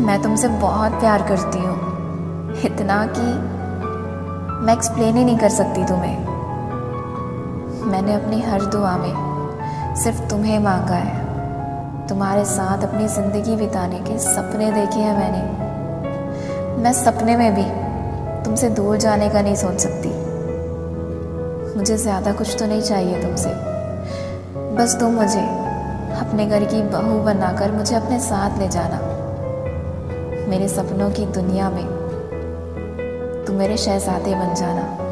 मैं तुमसे बहुत प्यार करती हूँ। इतना कि मैं एक्सप्लेन ही नहीं कर सकती तुम्हें। मैंने अपनी हर दुआ में सिर्फ़ तुम्हें मांगा है। तुम्हारे साथ अपनी ज़िंदगी बिताने के सपने देखे हैं मैंने। मैं सपने में भी तुमसे दूर जाने का नहीं सोच सकती। मुझे ज़्यादा कुछ तो नहीं चाहिए तुमसे। बस तुम मुझे अपने घर की बहू बनाकर मुझे अपने साथ ले जाना। मेरे सपनों की दुनिया में तुम मेरे शहजादे बन जाना।